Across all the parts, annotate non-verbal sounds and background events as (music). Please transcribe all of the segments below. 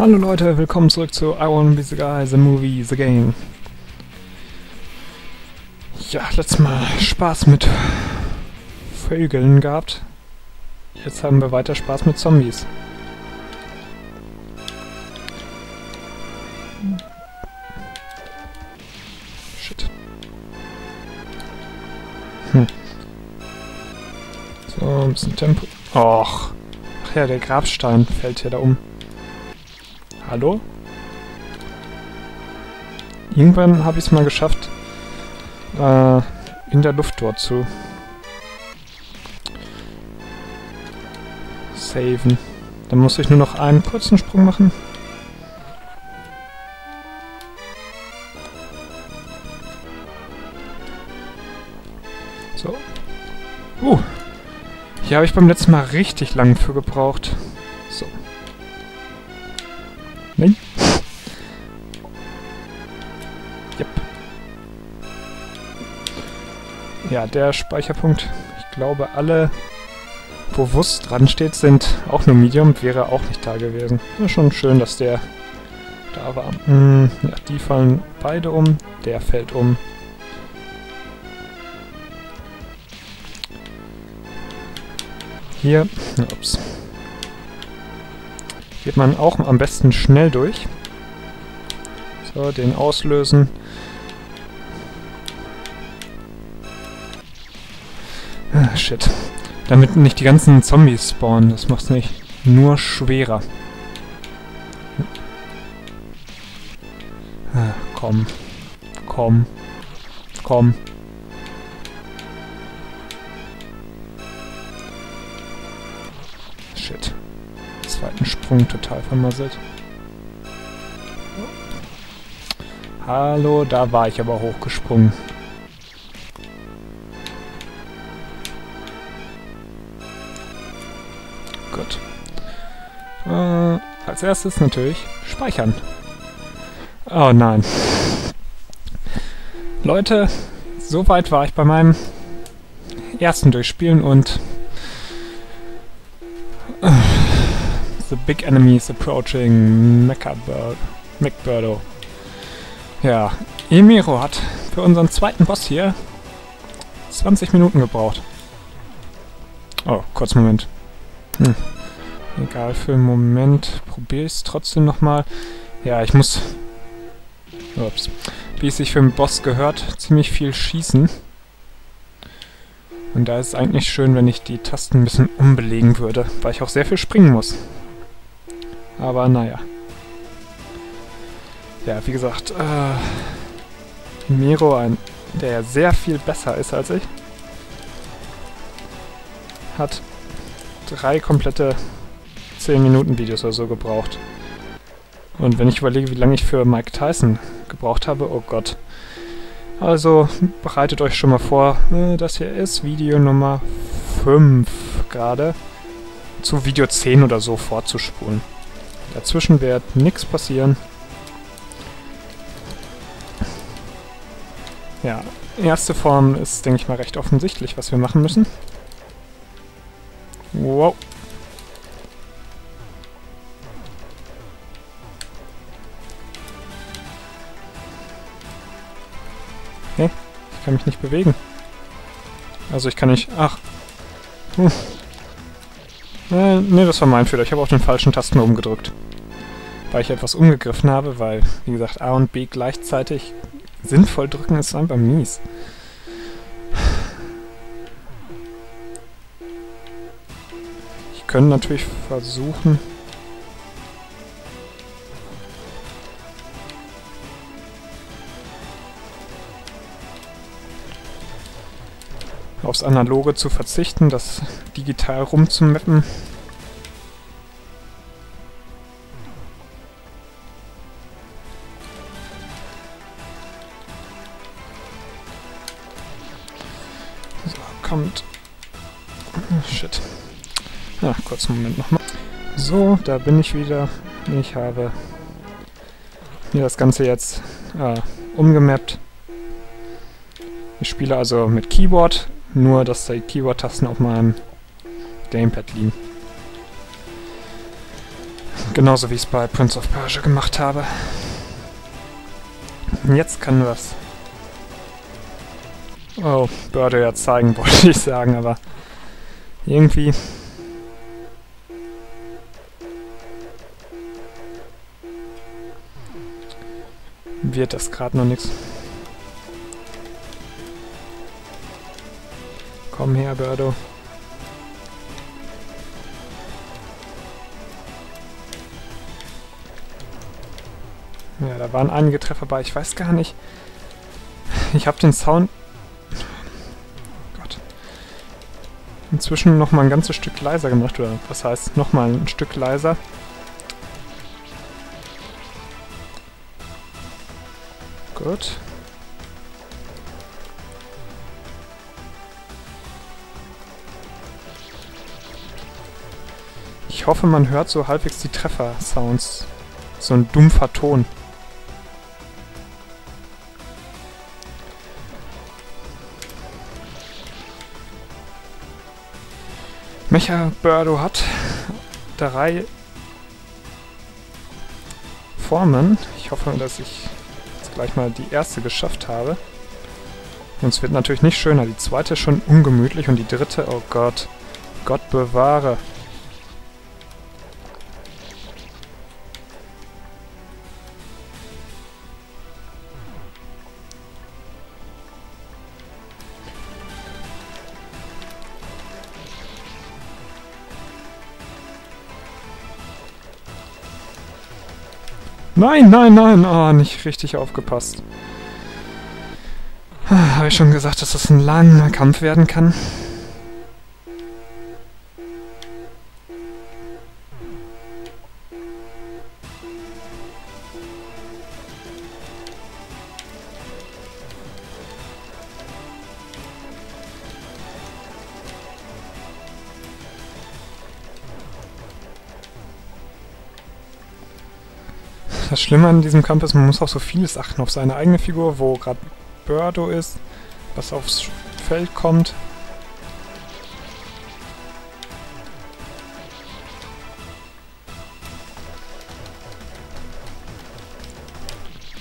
Hallo Leute, willkommen zurück zu I Wanna Be The Guy, The Movie, The Game. Ja, letztes Mal Spaß mit Vögeln gehabt. Jetzt haben wir weiter Spaß mit Zombies. Shit. Hm. So, ein bisschen Tempo. Och. Ach ja, der Grabstein fällt hier da um. Hallo? Irgendwann habe ich es mal geschafft, äh, in der Luft dort zu saven. Dann muss ich nur noch einen kurzen Sprung machen. So. Uh. Hier habe ich beim letzten Mal richtig lang für gebraucht. Ja, der Speicherpunkt, ich glaube alle, wo Wust dran steht, sind auch nur Medium, wäre auch nicht da gewesen. Ja, schon schön, dass der da war. Hm, ja, die fallen beide um, der fällt um. Hier, ups, geht man auch am besten schnell durch. So, den auslösen. Ah, shit. Damit nicht die ganzen Zombies spawnen, das macht's nicht nur schwerer. Ah, komm. Komm. Komm. Shit. Zweiten Sprung total vermasselt. Hallo, da war ich aber hochgesprungen. Als erstes natürlich speichern. Oh nein. Leute, soweit war ich bei meinem ersten Durchspielen und äh, The big enemy is approaching McBurdo. Ja, Emiro hat für unseren zweiten Boss hier 20 Minuten gebraucht. Oh, kurz Moment. Hm. Egal, für einen Moment probiere ich es trotzdem nochmal. Ja, ich muss... Ups. Wie es sich für einen Boss gehört, ziemlich viel schießen. Und da ist es eigentlich schön, wenn ich die Tasten ein bisschen umbelegen würde, weil ich auch sehr viel springen muss. Aber naja. Ja, wie gesagt, äh, Miro, ein, der sehr viel besser ist als ich, hat drei komplette 10 Minuten Videos oder so gebraucht. Und wenn ich überlege, wie lange ich für Mike Tyson gebraucht habe, oh Gott. Also bereitet euch schon mal vor, äh, das hier ist Video Nummer 5 gerade, zu Video 10 oder so vorzuspulen. Dazwischen wird nichts passieren. Ja, erste Form ist, denke ich mal, recht offensichtlich, was wir machen müssen. Wow. Okay, ich kann mich nicht bewegen. Also ich kann nicht... Ach. Hm. Äh, ne, das war mein Fehler. Ich habe auf den falschen Tasten rumgedrückt. Weil ich etwas umgegriffen habe, weil, wie gesagt, A und B gleichzeitig sinnvoll drücken ist einfach mies. Ich könnte natürlich versuchen... aufs Analoge zu verzichten, das digital rumzumappen. So, kommt... Shit. Ja, kurzen Moment nochmal. So, da bin ich wieder. Ich habe mir das Ganze jetzt äh, umgemappt. Ich spiele also mit Keyboard nur, dass die Keyboard-Tasten auf meinem Gamepad liegen. Genauso wie ich es bei Prince of Persia gemacht habe. Jetzt kann was. Oh, Börde ja zeigen, (laughs) wollte ich sagen, aber irgendwie... Wird das gerade noch nichts. Komm her, Birdo. Ja, da waren einige Treffer bei. Ich weiß gar nicht. Ich habe den Sound... Gott. Inzwischen noch mal ein ganzes Stück leiser gemacht. Oder was heißt noch mal ein Stück leiser. Gut. Ich hoffe, man hört so halbwegs die Treffer-Sounds. So ein dumpfer Ton. Mecha Birdo hat drei Formen. Ich hoffe, dass ich jetzt gleich mal die erste geschafft habe. Und es wird natürlich nicht schöner. Die zweite ist schon ungemütlich und die dritte, oh Gott, Gott bewahre. Nein, nein, nein. Oh, nicht richtig aufgepasst. Ah, Habe ich schon gesagt, dass das ein langer Kampf werden kann? Schlimme an diesem Kampf ist, man muss auf so vieles achten. Auf seine eigene Figur, wo gerade Birdo ist, was aufs Feld kommt.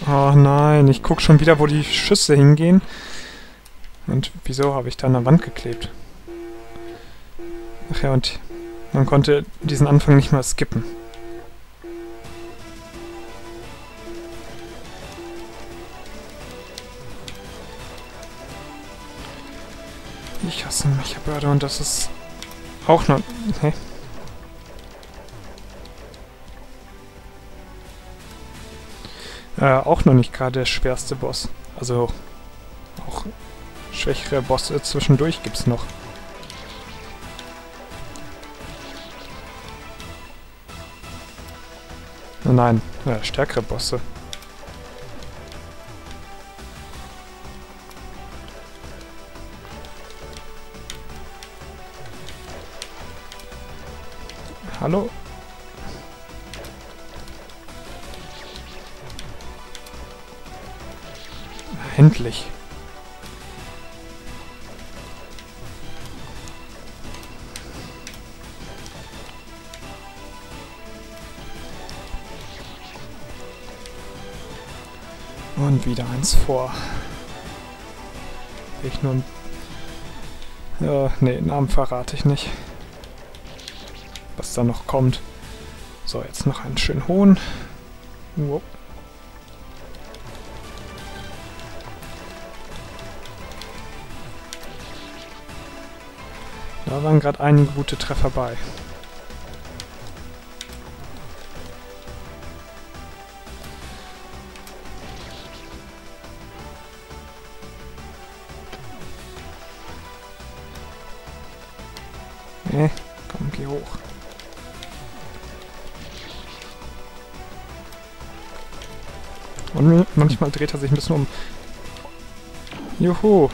Oh nein, ich guck schon wieder, wo die Schüsse hingehen. Und wieso habe ich da an der Wand geklebt? Ach ja, und man konnte diesen Anfang nicht mal skippen. Ich hasse Mechabörde und das ist auch noch... Hä? Äh, auch noch nicht gerade der schwerste Boss. Also auch schwächere Bosse zwischendurch gibt's noch. Nein, ja, stärkere Bosse. Hallo? Endlich. Und wieder eins vor. Ich nur... Ja, nee, Namen verrate ich nicht was da noch kommt. So, jetzt noch einen schönen hohen. Wow. Da waren gerade einige gute Treffer bei. Und manchmal dreht er sich ein bisschen um. Juhu.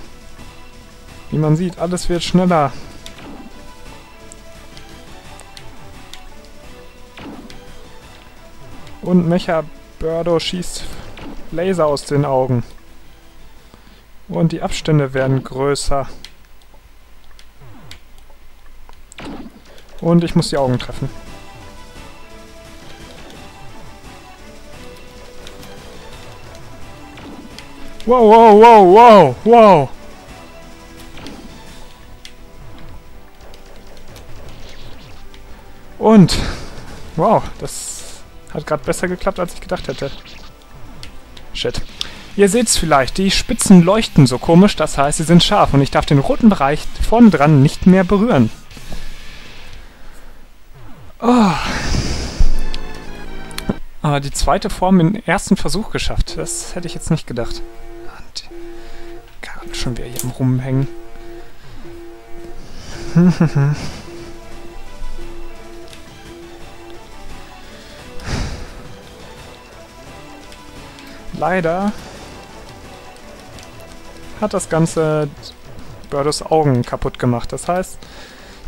Wie man sieht, alles wird schneller. Und Mecha Birdo schießt Laser aus den Augen. Und die Abstände werden größer. Und ich muss die Augen treffen. Wow, wow, wow, wow, wow. Und, wow, das hat gerade besser geklappt, als ich gedacht hätte. Shit. Ihr seht's vielleicht, die Spitzen leuchten so komisch, das heißt, sie sind scharf und ich darf den roten Bereich vorn dran nicht mehr berühren. Oh. Aber die zweite Form im ersten Versuch geschafft. Das hätte ich jetzt nicht gedacht. Schon wieder hier am Rumhängen. (laughs) Leider hat das Ganze Birdos Augen kaputt gemacht. Das heißt,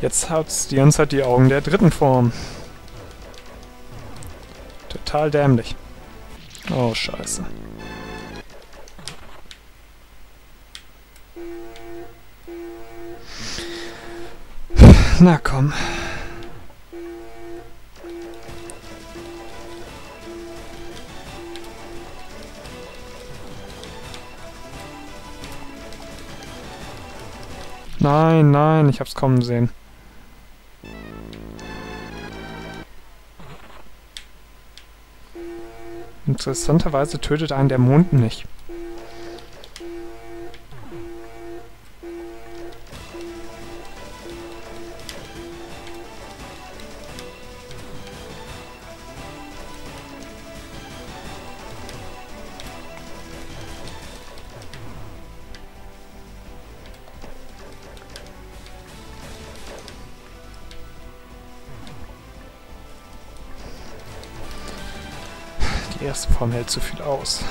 jetzt hat ganze Zeit die Augen der dritten Form. Total dämlich. Oh, scheiße. Na komm. Nein, nein, ich hab's kommen sehen. Interessanterweise tötet einen der Mond nicht. Erste Form hält zu viel aus.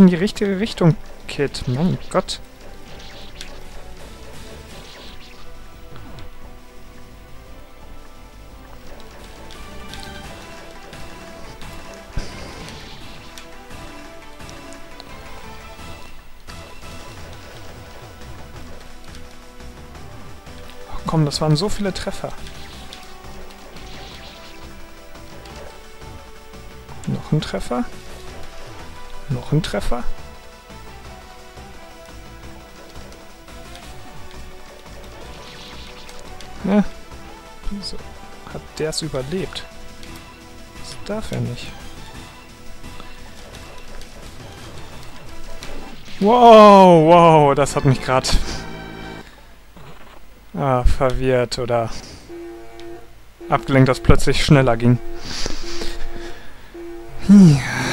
In die richtige Richtung, Kid. Mein Gott. Komm, das waren so viele Treffer. Noch ein Treffer. Noch ein Treffer. Ne? Wieso hat der es überlebt? Das darf er nicht. Wow, wow, das hat mich gerade ah, verwirrt oder abgelenkt, dass plötzlich schneller ging. Ach,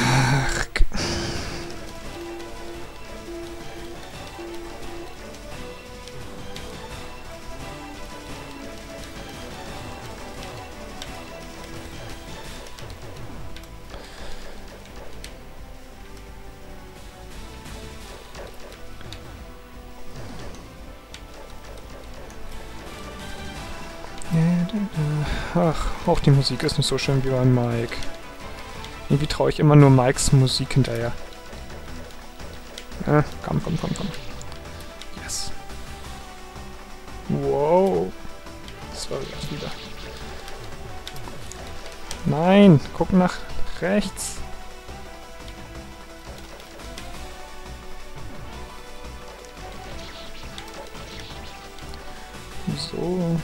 Ach, auch die Musik ist nicht so schön wie bei Mike. Irgendwie traue ich immer nur Mikes Musik hinterher. Ja, komm, komm, komm, komm. Yes. Wow. Das war wieder. Nein, guck nach rechts. So.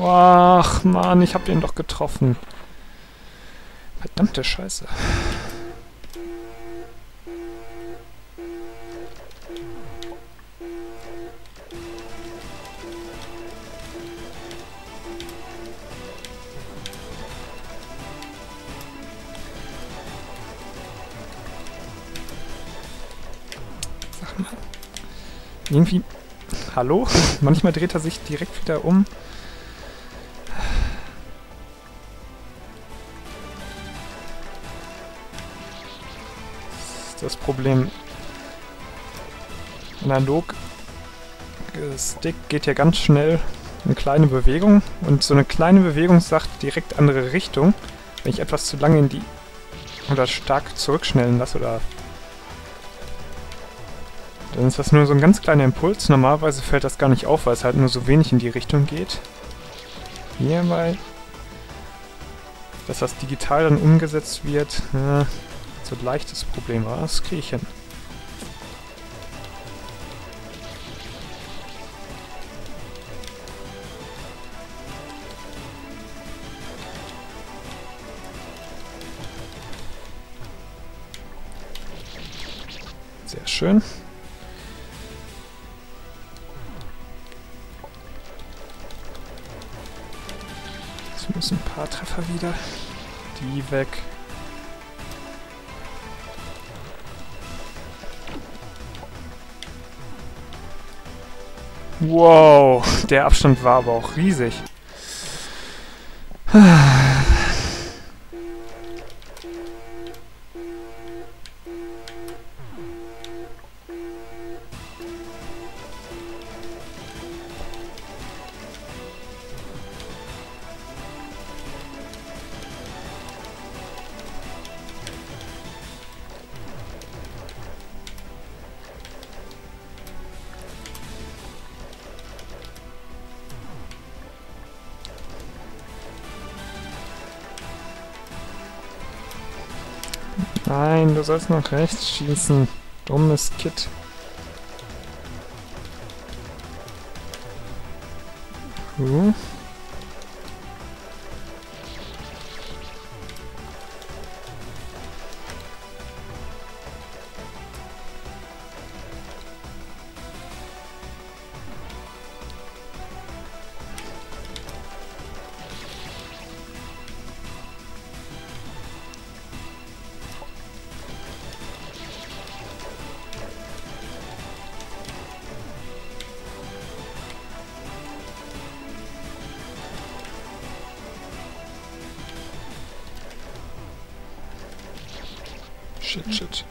Ach, Mann, ich hab den doch getroffen. Verdammte Scheiße. Sag mal. Irgendwie... Hallo? (laughs) Manchmal dreht er sich direkt wieder um. Problem. Analog Stick geht ja ganz schnell eine kleine Bewegung und so eine kleine Bewegung sagt direkt andere Richtung. Wenn ich etwas zu lange in die oder stark zurückschnellen lasse oder dann ist das nur so ein ganz kleiner Impuls. Normalerweise fällt das gar nicht auf, weil es halt nur so wenig in die Richtung geht. Hierbei, dass das digital dann umgesetzt wird, ja, so ein leichtes Problem war. Das kriege ich hin. Sehr schön. Jetzt müssen ein paar Treffer wieder. Die weg. Wow, der Abstand war aber auch riesig. Nein, du sollst nach rechts schießen. Dummes Kid. Hm. Shit, shit.